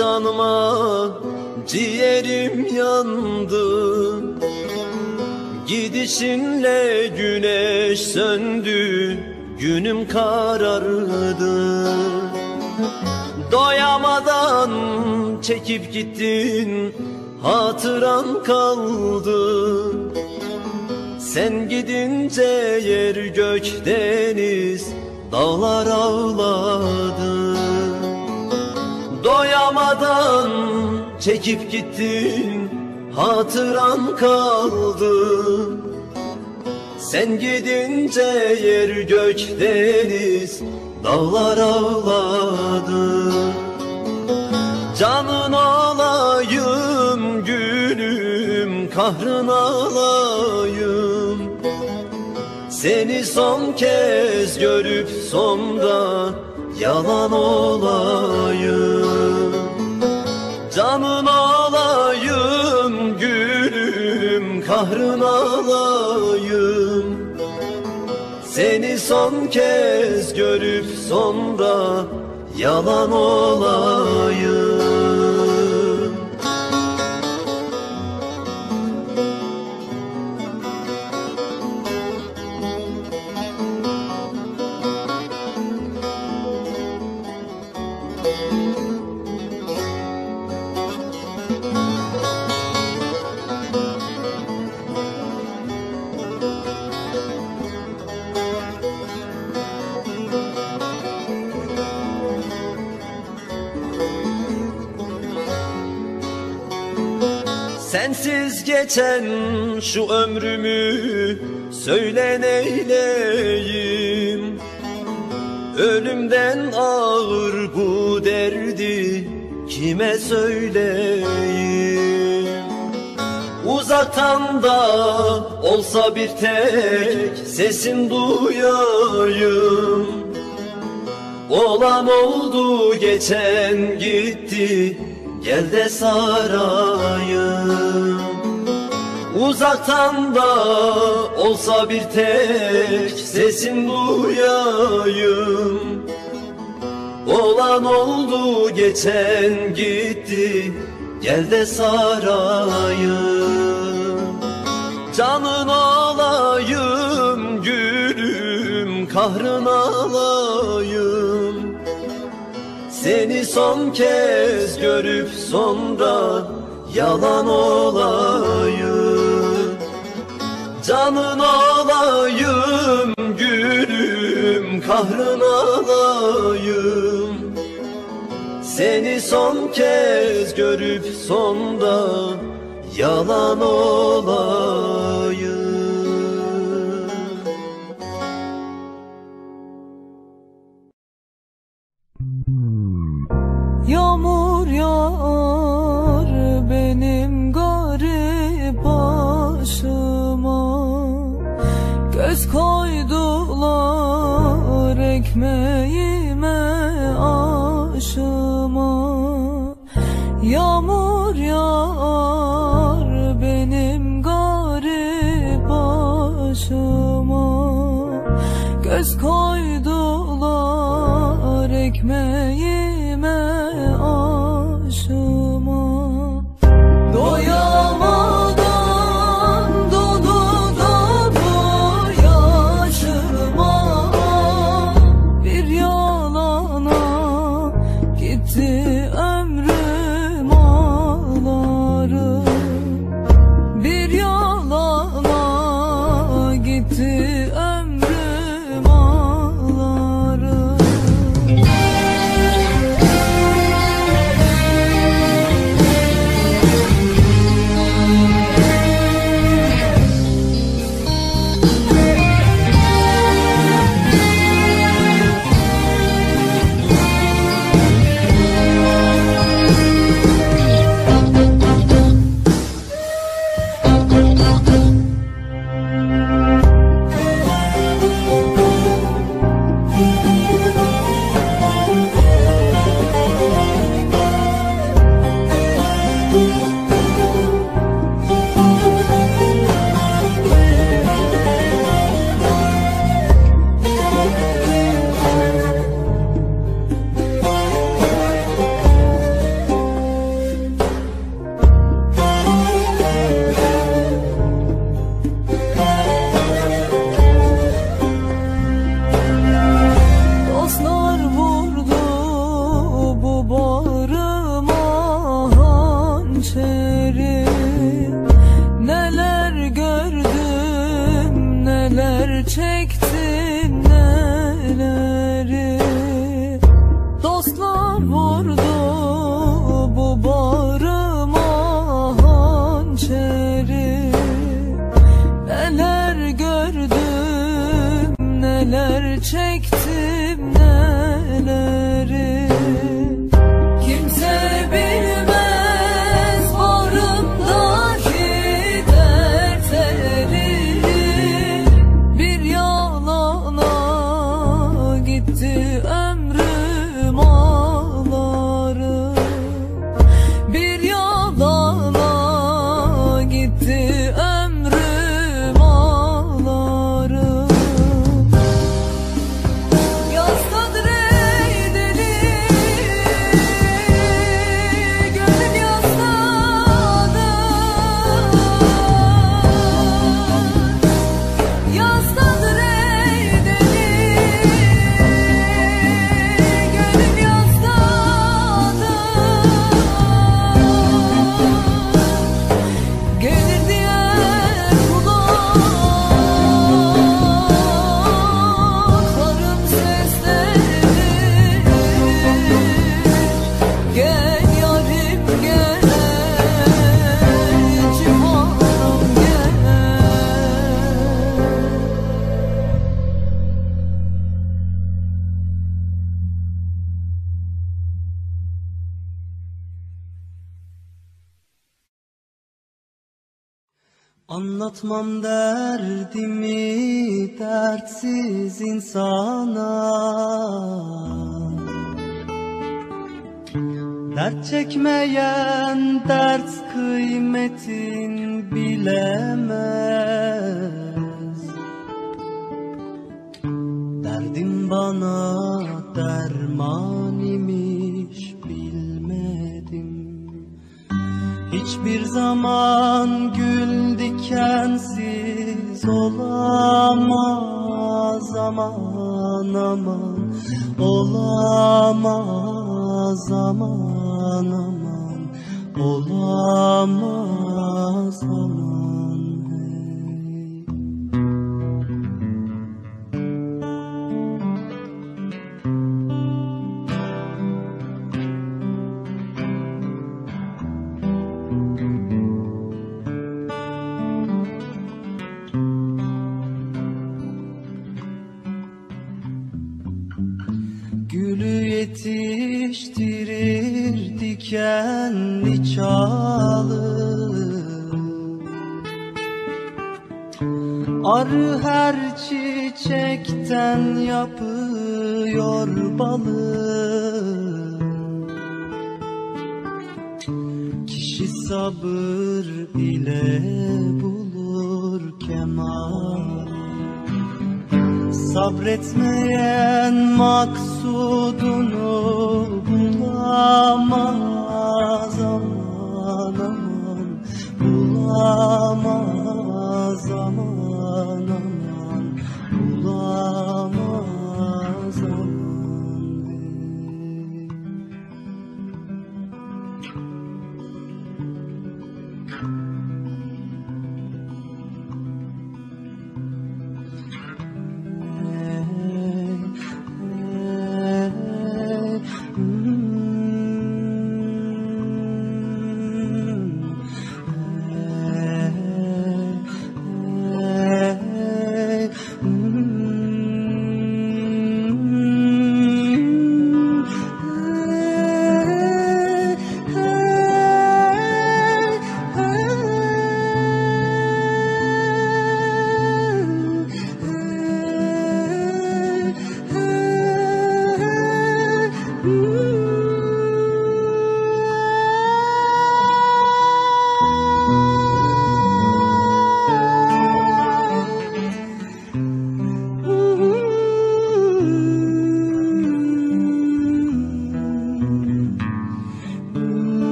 Canıma Ciğerim yandı. Gidişinle güneş söndü Günüm karardı. Doyamadan çekip gittin Hatıran kaldı. Sen gidince yer gök deniz Dağlar ağladı Doyamadan çekip gittin Hatıran kaldı. Sen gidince yer gök deniz Dağlar ağladı. Canın olayım gülüm Kahrın alayım. Seni son kez görüp sonra Yalan olayım Canın olayım gülüm Kahrın alayım Seni son kez görüp sonra Yalan olayım geçen şu ömrümü söyle neyleyim? Ölümden ağır bu derdi kime söyleyeyim? Uzaktan da olsa bir tek sesin duyayım. Olan oldu geçen gitti Gel de sarayım Uzaktan da olsa bir tek sesin duyayım Olan oldu geçen gitti Gel de sarayım. Canın olayım gülüm Kahrın alayım. Seni son kez görüp sonra yalan olayım Canın olayım gülüm kahrın alayım Seni son kez görüp sonra yalan olayım Anlatmam derdimi dertsiz insana. Dert çekmeyen dert kıymetin bilemez. Derdim bana derman Hiçbir zaman gül dikensiz olamaz. Aman aman. Olamaz aman aman. Olamaz aman yetiştirir dikenli çalı Arı her çiçekten yapıyor balı. Kişi sabır ile bulur kemal Sabretmeyen maksudunu bulamaz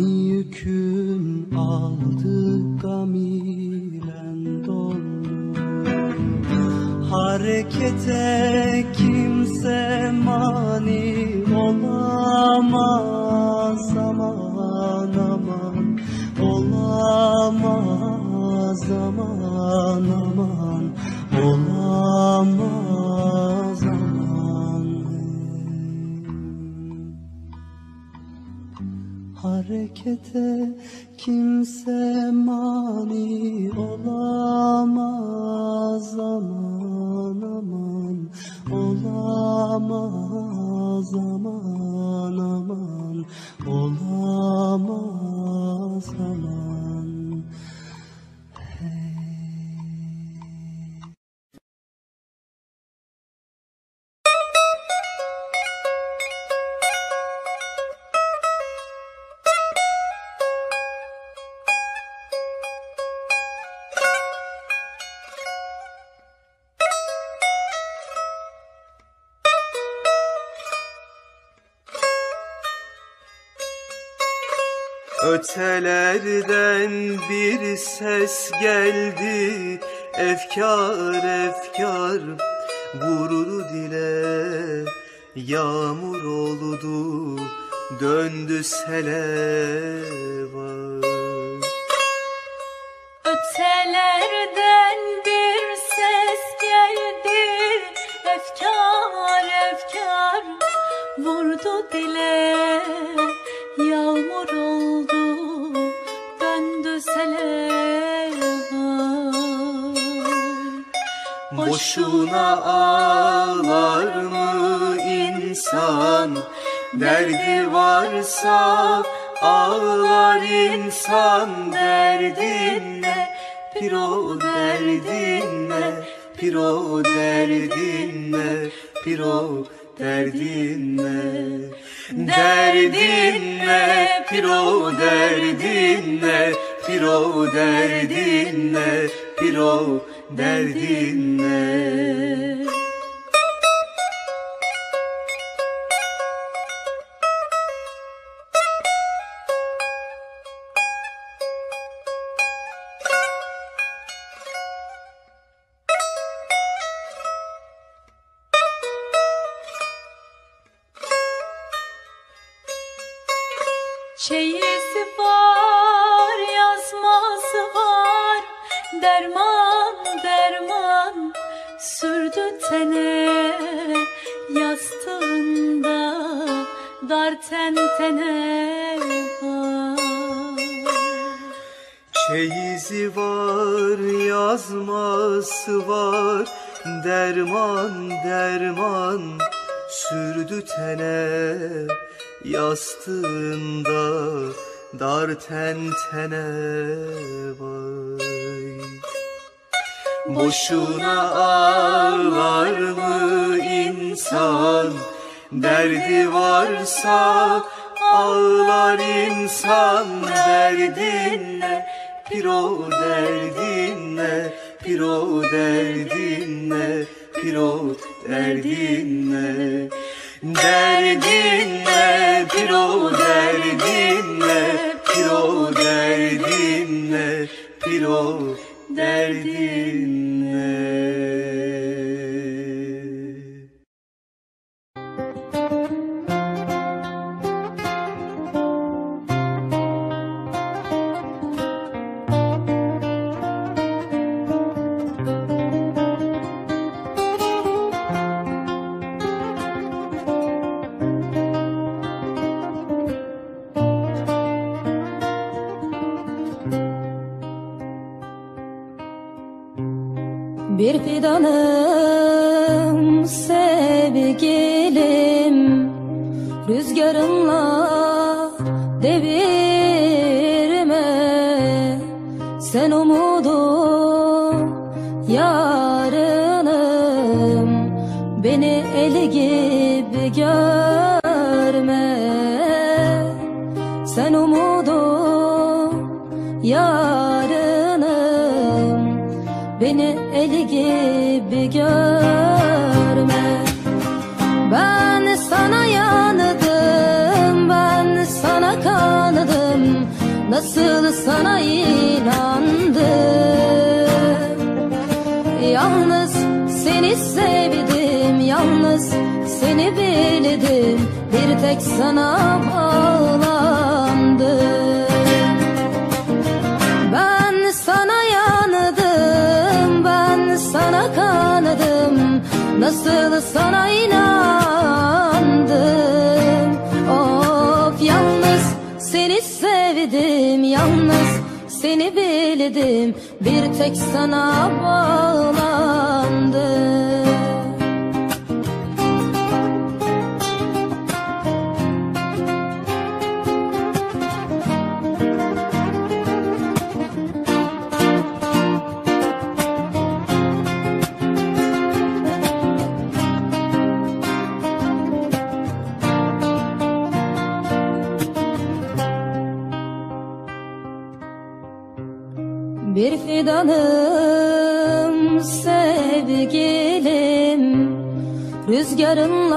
Gemi yükün aldı gam ile doldu. Harekete Harekete kimse mani olamaz. Aman aman Olamaz aman aman Olamaz aman Boşuna ağlar mı insan? Derdi varsa ağlar insan. Derdin ne? Piro derdin ne? Piro derdin ne? Piro derdin ne Derdin ne piro derdin ne Piro derdin ne Piro derdin ne ten tene vay. Boşuna ağlar mı insan? Derdi varsa ağlar insan. Derdin ne piro derdin ne Piro derdin ne Piro derdin ne Derdin ne piro derdin ne Piro derdin ne Piro derdin bildim Bir tek sana bağlandım yarım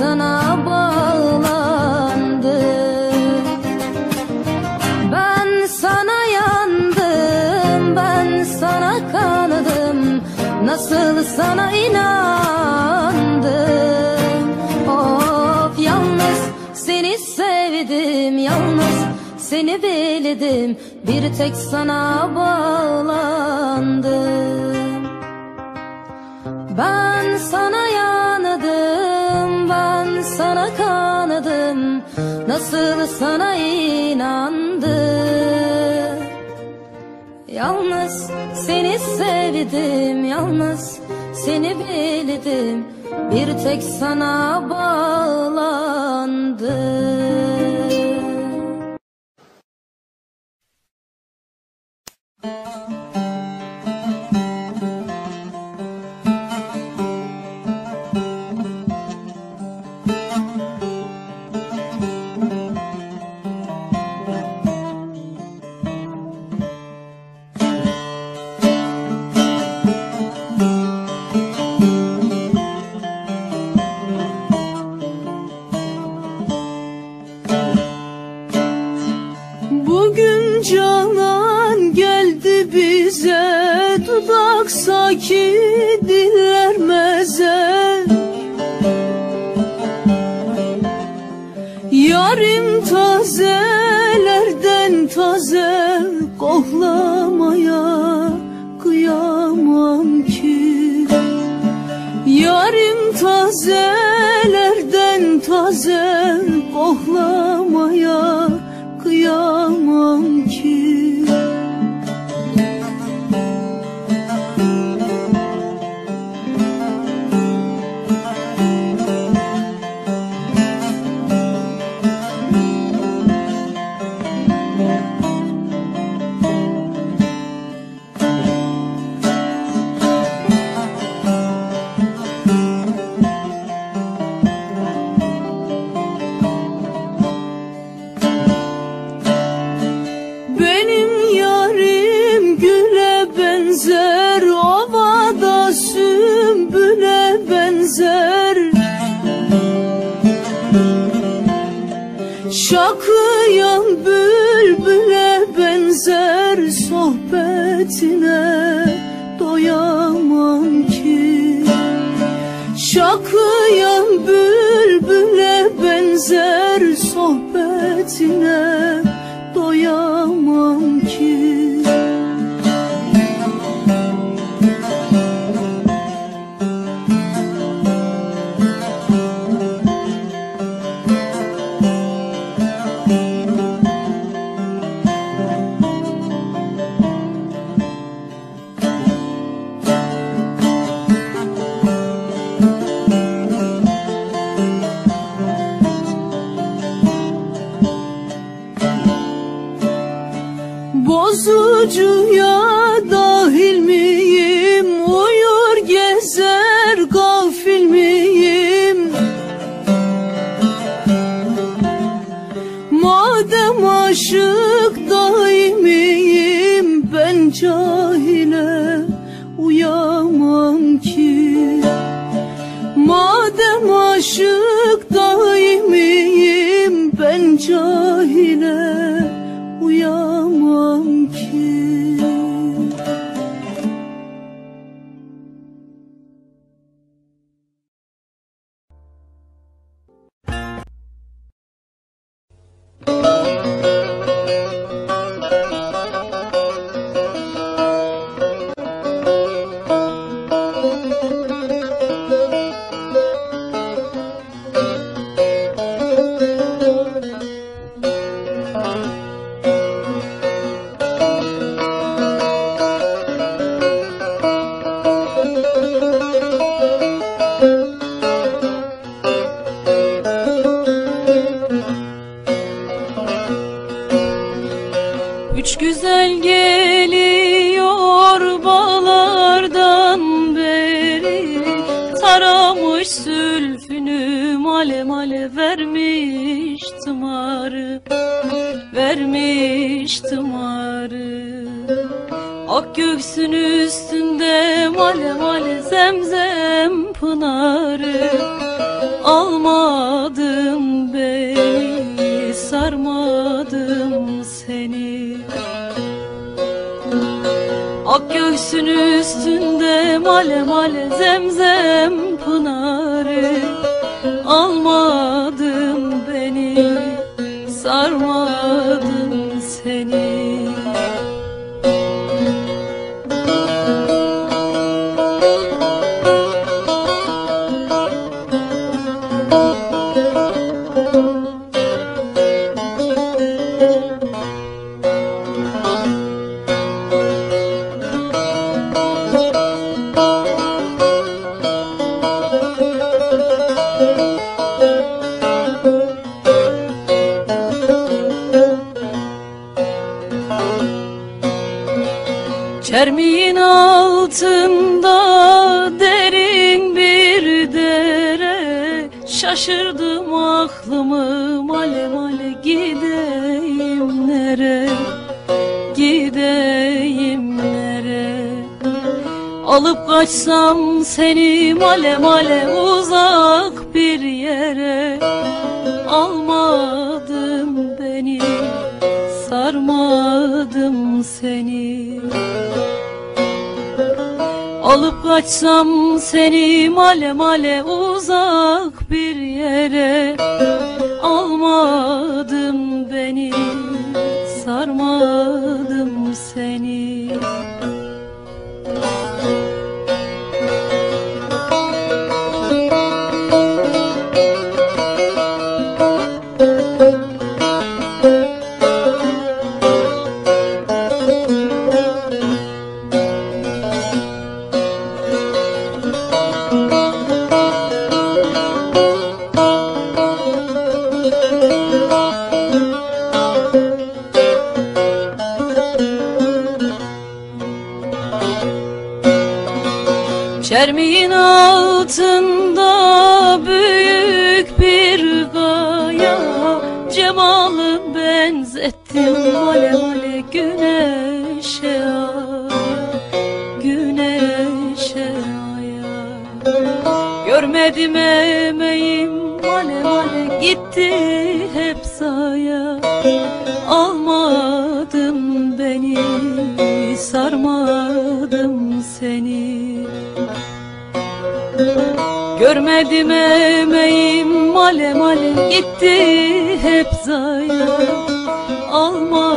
sana bağlandım ben sana yandım, ben sana kanadım Nasıl sana inandım? Of yalnız seni sevdim, yalnız seni bildim. Bir tek sana bağlandım. Ben sana yandım, sana kanadım Nasıl sana inandım? Yalnız seni sevdim, yalnız seni bildim Bir tek sana bağlandım Yarim tazelerden taze Koklamaya kıyamam ki. Yarim tazelerden taze Shoot. Alıp kaçsam seni male male uzak Vermedim emeğim male male gitti hep zayi Alma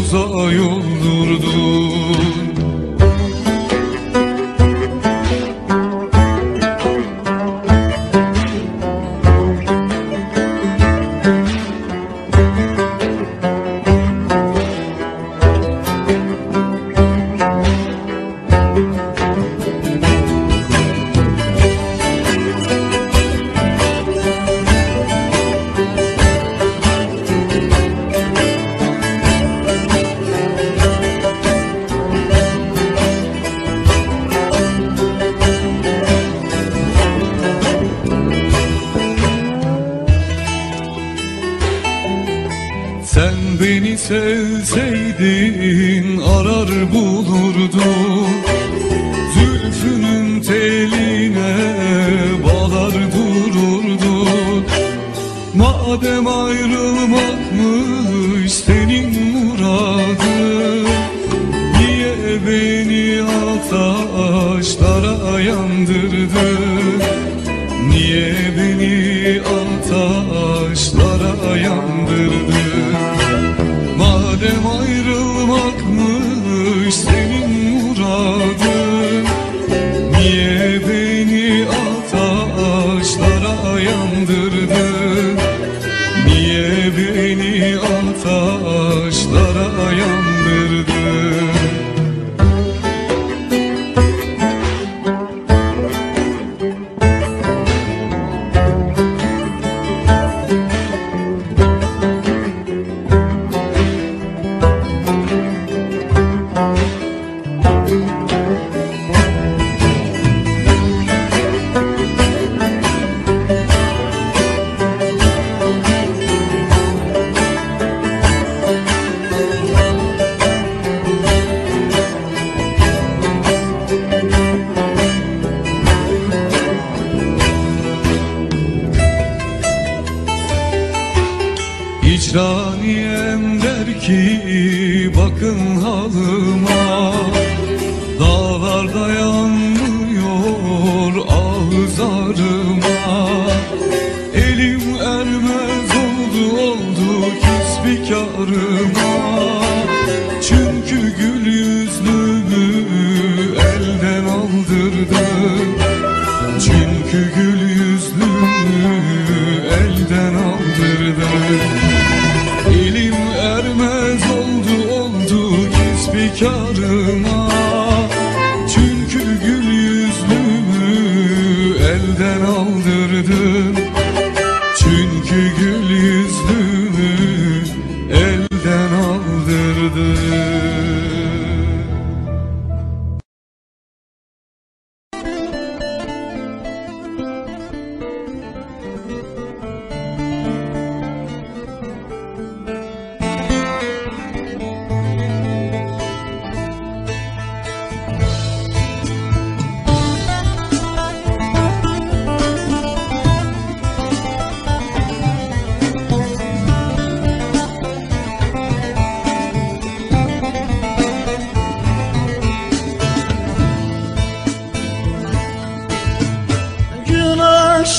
tuzağa yoldurdu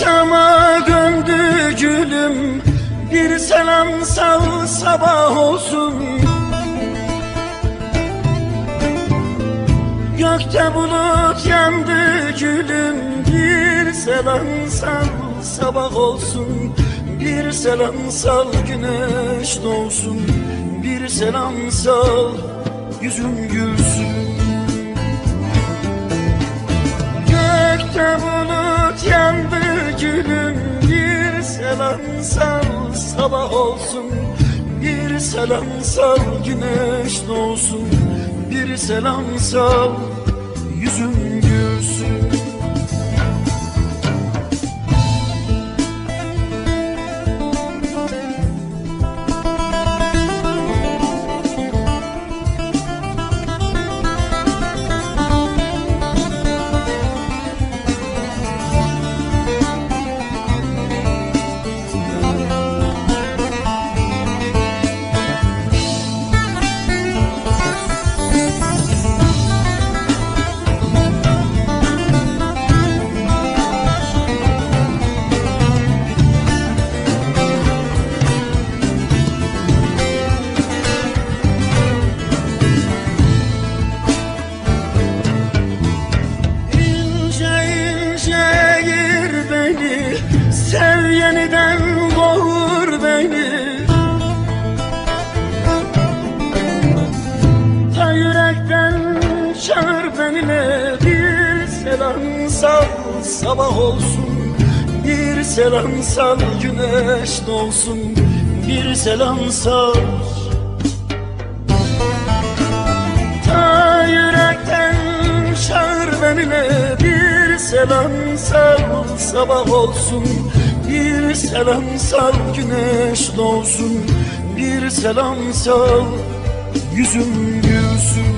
akşama döndü gülüm. Bir selam sal sabah olsun. Gökte bulut yandı gülüm. Bir selam sal sabah olsun. Bir selam sal güneş doğsun. Bir selam sal yüzüm gülsün. Gökte bulut yandı gülüm Bir selam sal sabah olsun. Bir selam sal güneş doğsun. Bir selam sal benimle Bir selam sal sabah olsun. Bir selam sal güneş doğsun. Bir selam sal Ta yürekten çağır benimle. Bir selam sal sabah olsun. Bir selam sal güneş doğsun. Bir selam sal yüzüm gülsün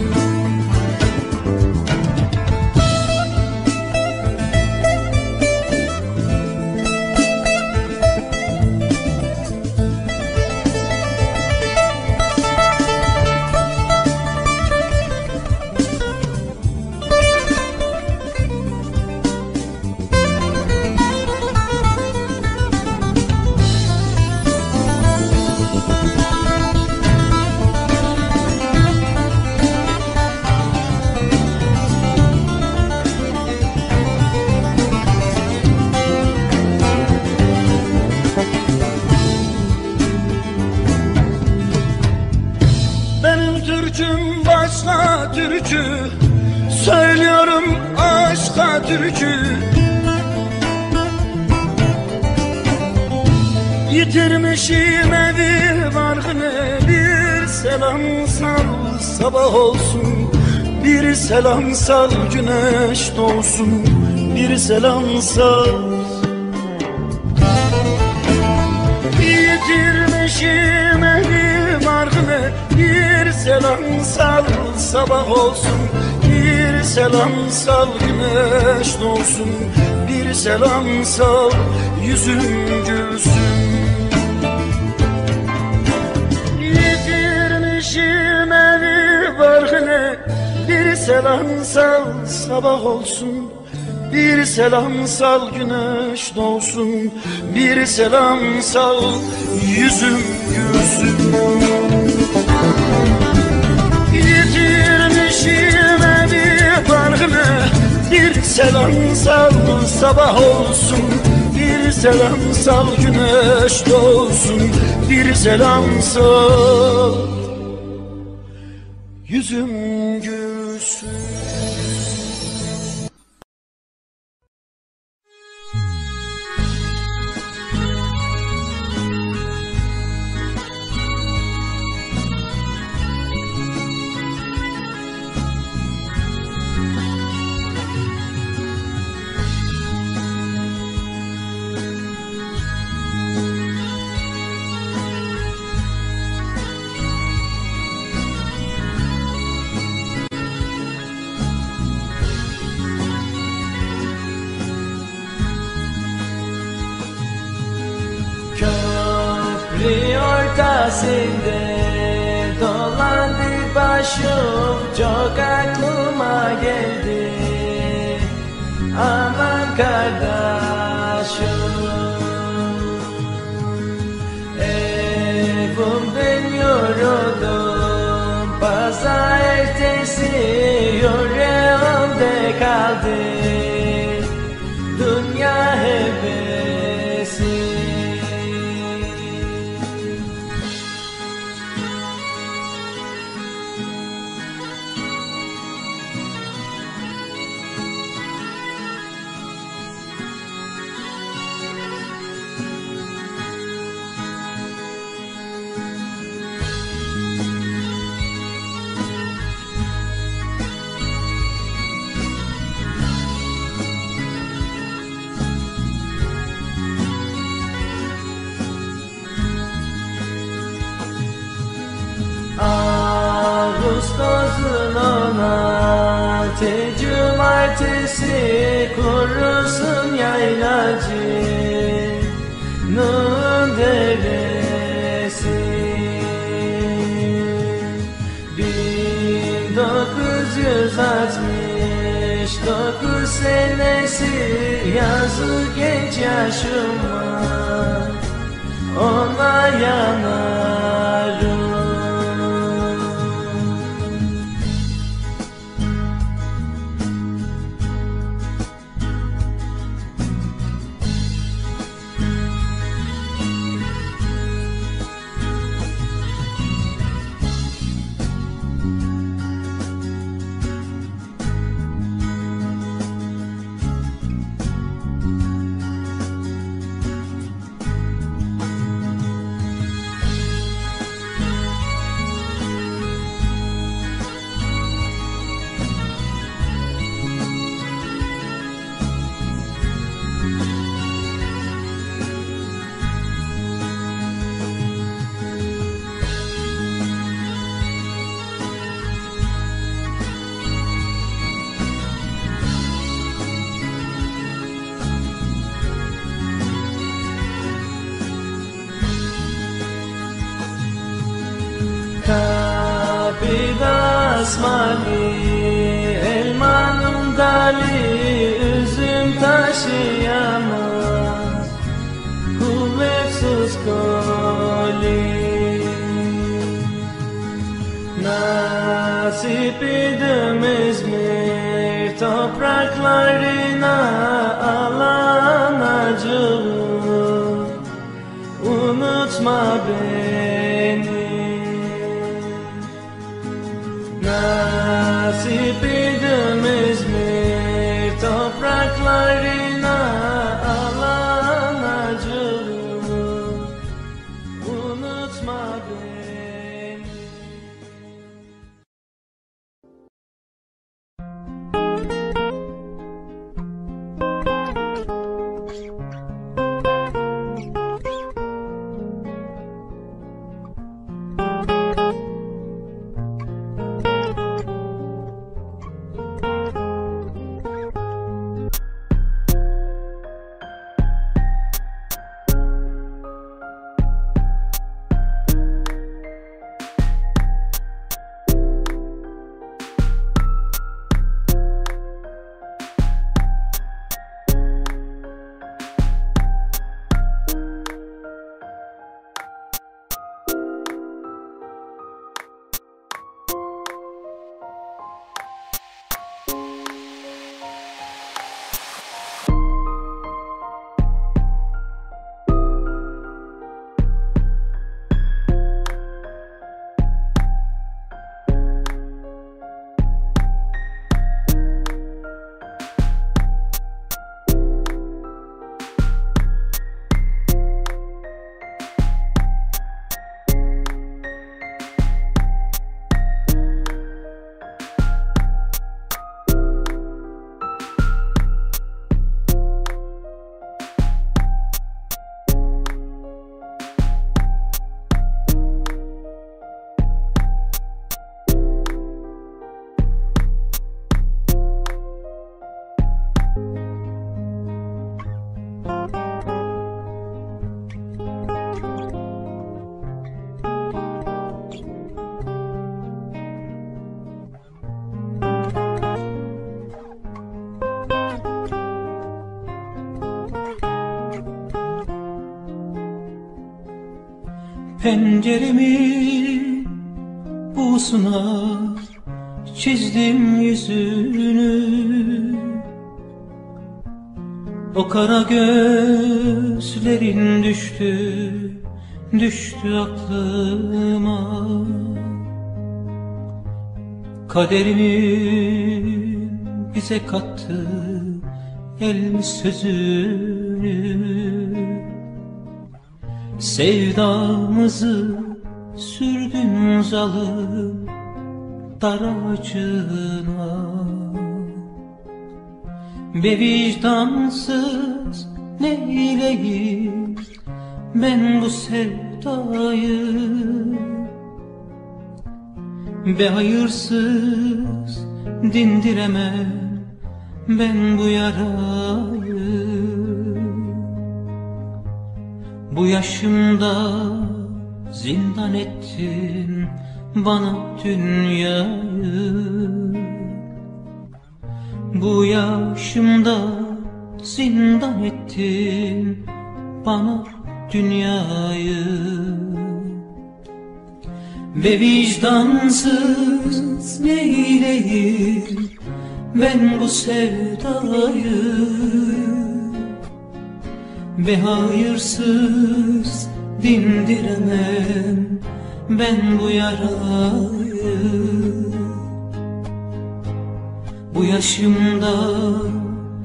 selam sal güneş doğsun. Bir selam sal. Yitirmişim elim ardını Bir selam sal sabah olsun. Bir selam sal güneş doğsun. Bir selam sal yüzüm gülsün. Yitirmişim evi barkını selam sal sabah olsun. Bir selam sal güneş doğsun. Bir selam sal yüzüm gülsün. Yitirmişim evi barkını Bir selam sal sabah olsun. Bir selam sal güneş doğsun. Bir selam sal. Yüzüm gülsün street. Geldi. Aman kardeşim. Evimden yoruldum. Pazar ertesi yüreğimde kaldı Yazı genç yaşıma Ona yanarım Penceremin buğusuna çizdim yüzünü. O kara gözlerin düştü, düştü aklıma. Kaderimin bize kattı el sözünü Sevdamızı sürdün zalim dar ağacına. Be vicdansız neyleyim ben bu sevdayı? Be hayırsız dindiremem ben bu yarayı Bu yaşımda zindan ettin bana dünyayı. Bu yaşımda zindan ettin bana dünyayı. Ve vicdansız neyleyim ben bu sevdayı Ve hayırsız dindiremem ben bu yarayı. Bu yaşımda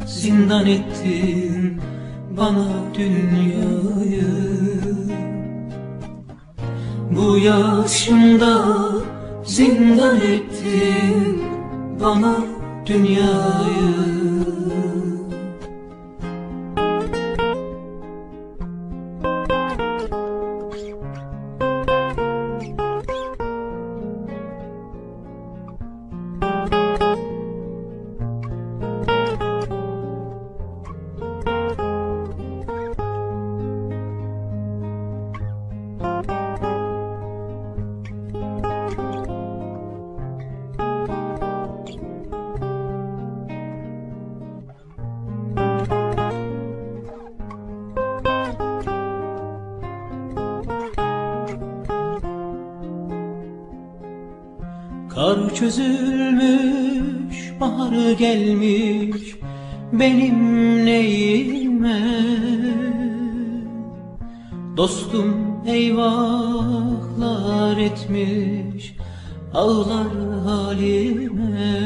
zindan ettin bana dünyayı. Bu yaşımda zindan ettin bana dünyayı çözülmüş, bahar gelmiş benim neyime? Dostum eyvahlar etmiş ağlar halime.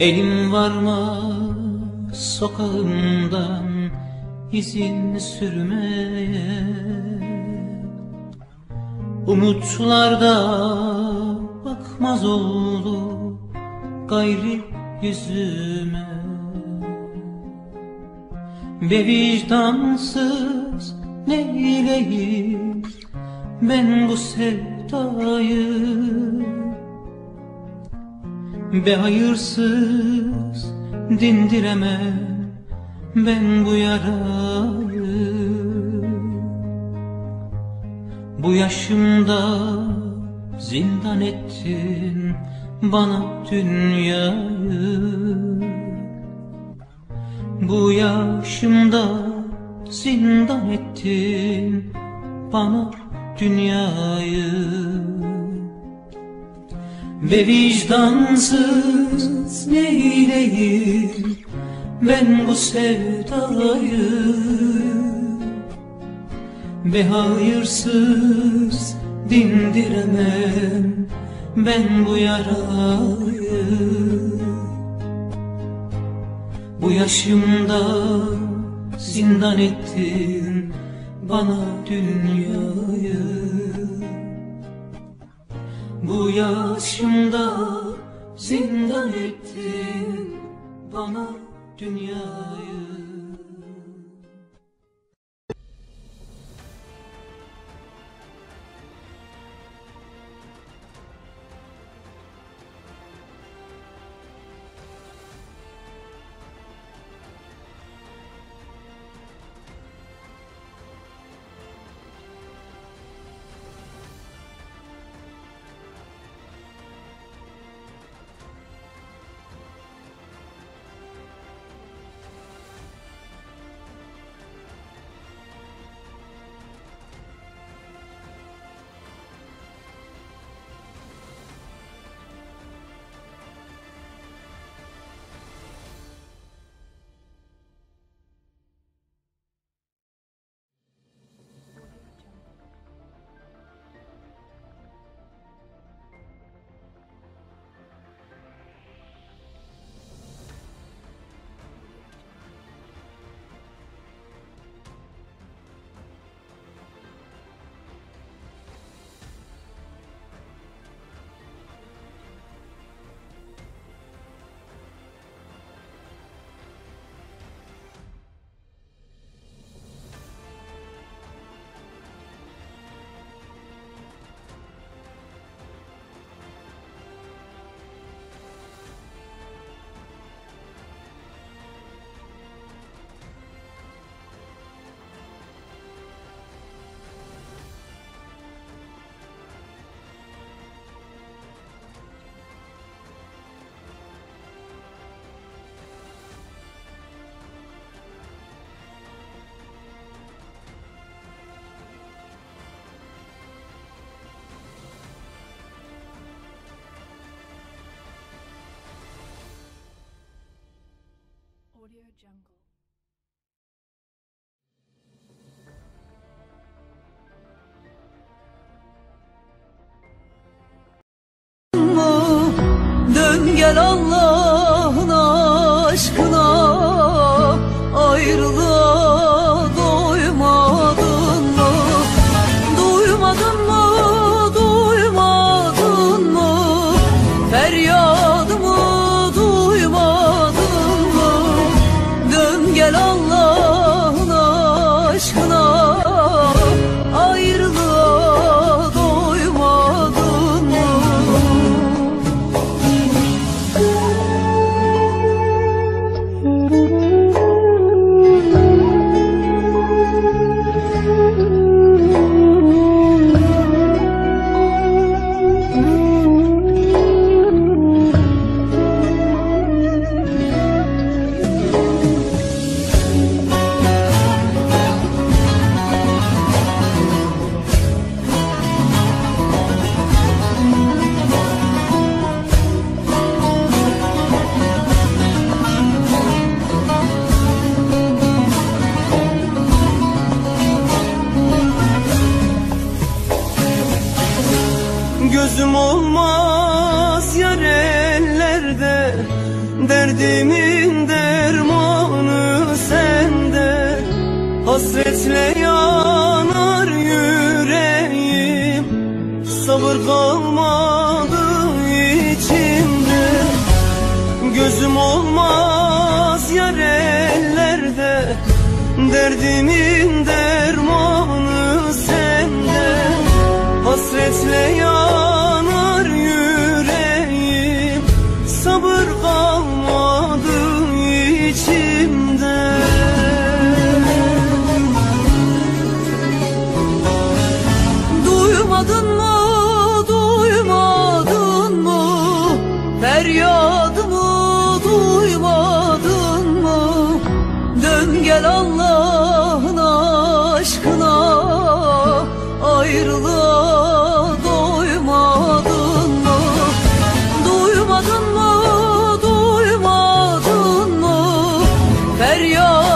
Elim varmaz sokağımdan izin sürmeye Umutlarda bakmaz oldu gayri yüzüme. Ve vicdansız neyleyim ben bu sevdayı? Be hayırsız dindiremem ben bu yarayı Bu yaşımda zindan ettin bana dünyayı. Bu yaşımda zindan ettin bana dünyayı. Ve vicdansız neyleyim ben bu sevdayı Ve hayırsız dindiremem ben bu yarayı. Bu yaşımda zindan ettin bana dünyayı. Bu yaşımda zindan ettin bana dünyayı gel Allah'ın Feryadımı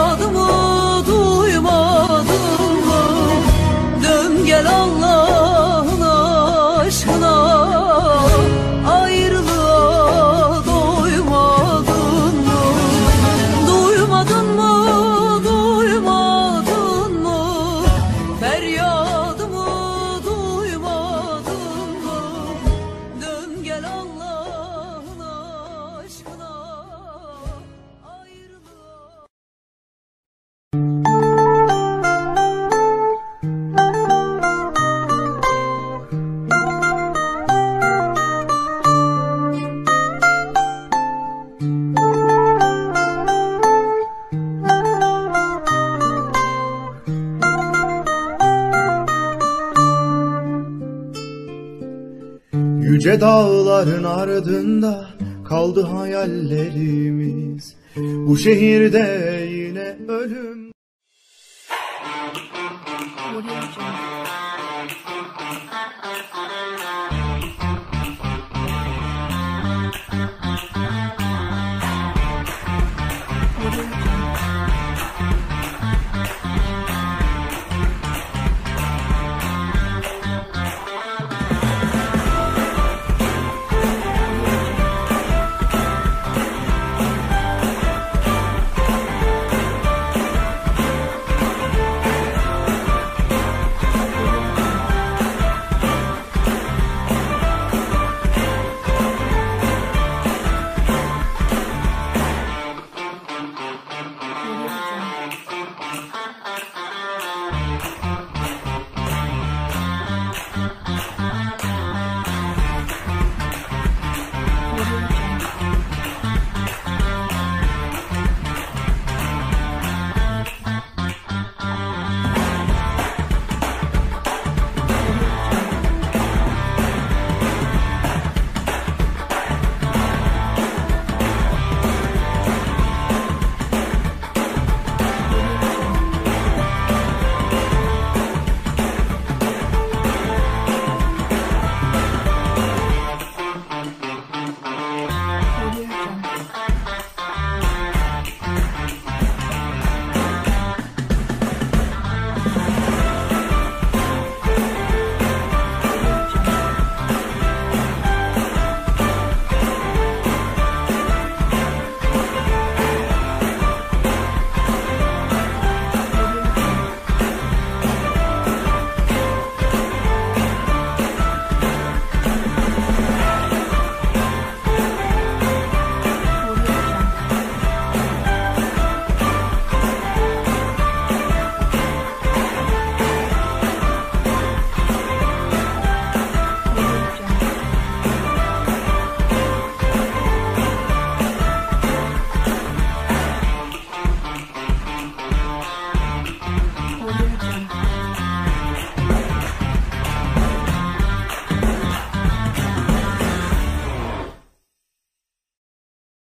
hayallerimiz. Bu şehirde yine ölüm